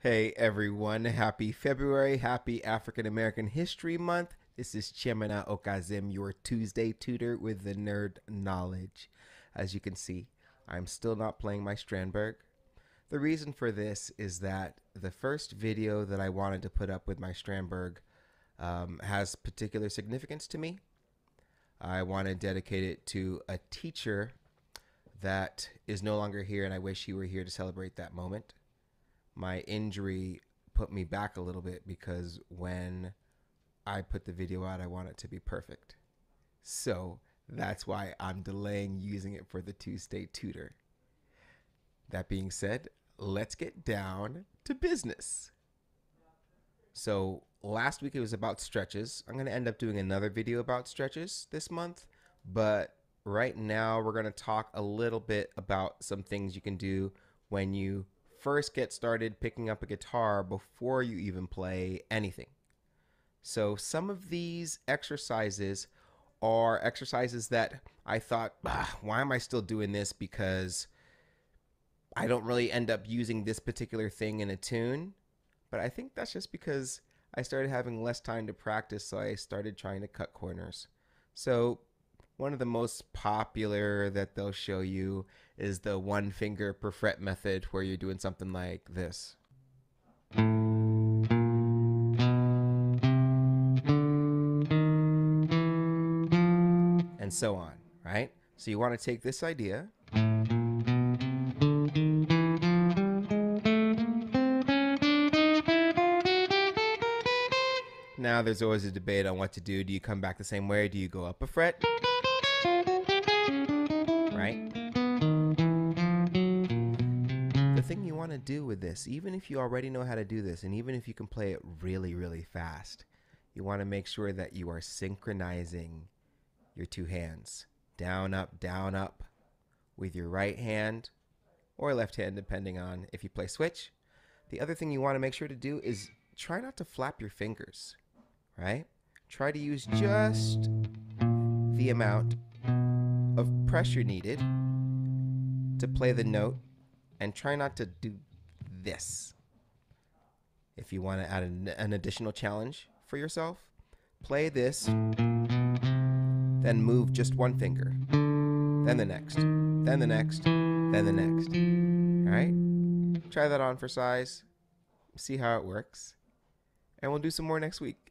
Hey everyone, happy February, happy African American History Month. This is Chiemena Ukazim, your Tuesday tutor with the nerd knowledge. As you can see, I'm still not playing my Strandberg. The reason for this is that the first video that I wanted to put up with my Strandberg um, has particular significance to me. I want to dedicate it to a teacher that is no longer here, and I wish he were here to celebrate that moment my injury put me back a little bit because when I put the video out, I want it to be perfect. So that's why I'm delaying using it for the Tuesday tutor. That being said, let's get down to business. So last week it was about stretches. I'm going to end up doing another video about stretches this month, but right now we're going to talk a little bit about some things you can do when you first get started picking up a guitar before you even play anything. So some of these exercises are exercises that I thought, why am I still doing this? Because I don't really end up using this particular thing in a tune. But I think that's just because I started having less time to practice, so I started trying to cut corners. So one of the most popular that they'll show you is the one finger per fret method where you're doing something like this. And so on, right? So you want to take this idea Now there's always a debate on what to do. Do you come back the same way? Do you go up a fret? Right? The thing you want to do with this, even if you already know how to do this, and even if you can play it really, really fast, you want to make sure that you are synchronizing your two hands down, up, down, up with your right hand or left hand, depending on if you play switch. The other thing you want to make sure to do is try not to flap your fingers, right? Try to use just the amount pressure needed to play the note and try not to do this. If you want to add an, an additional challenge for yourself, play this, then move just one finger, then the next, then the next, then the next. All right? Try that on for size, see how it works, and we'll do some more next week.